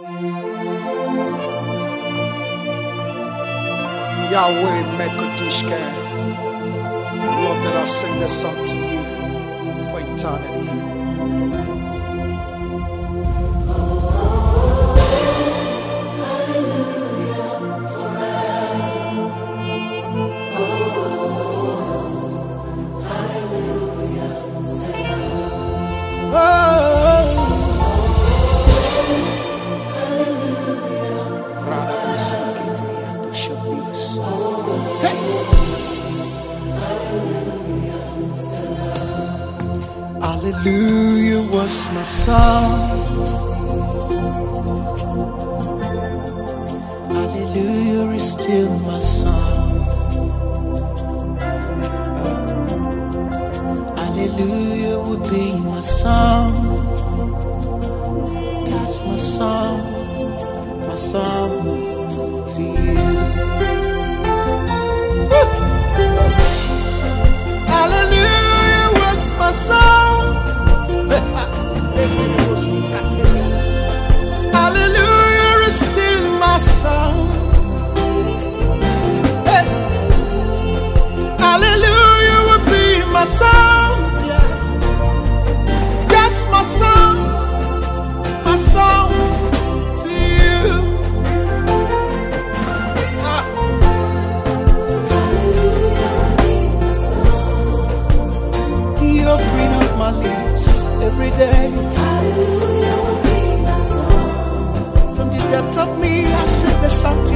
Yahweh Mekadishka. Love that I sing this song to you for eternity. Hallelujah was my song. Hallelujah is still my song. Hallelujah will be my song. That's my song, my song to you. My lips every day. From the depth of me, I sing the song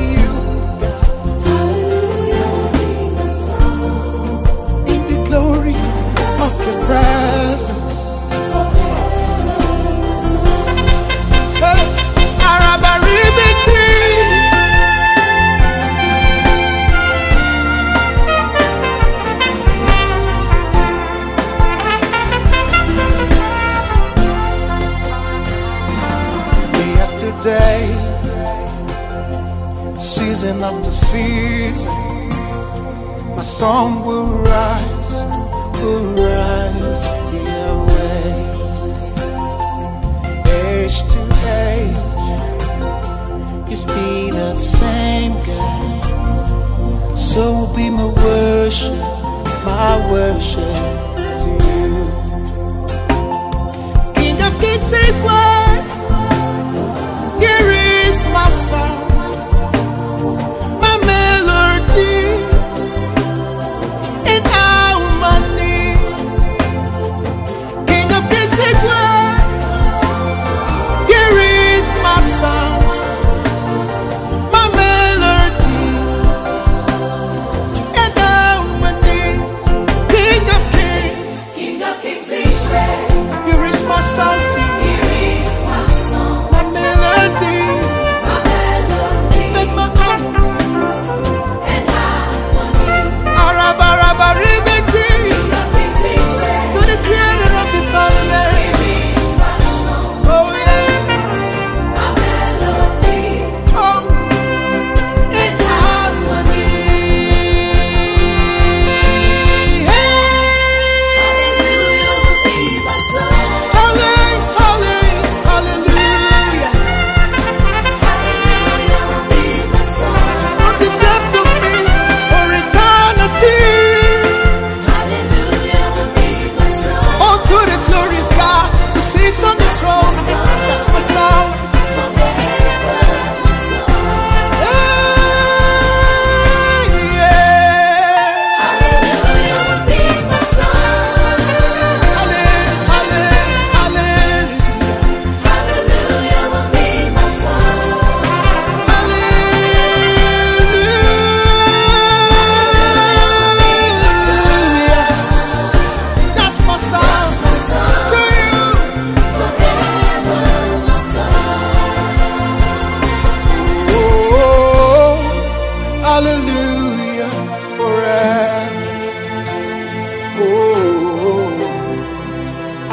season after season, my song will rise, will rise to your way. Age to age, you're still the same God. So be my worship, my worship to you. King of kings, say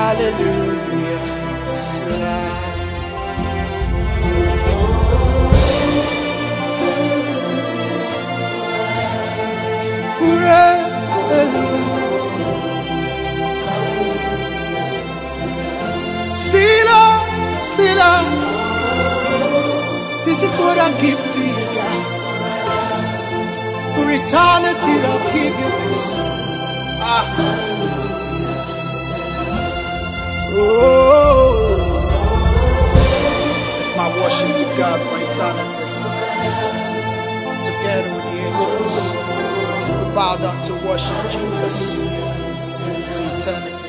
hallelujah. Forever. Selah, Selah. one gift to you, God. For eternity, I'll give you this. Ah. It's my worship to God for eternity. Together with the angels, we bow down to worship Jesus to eternity.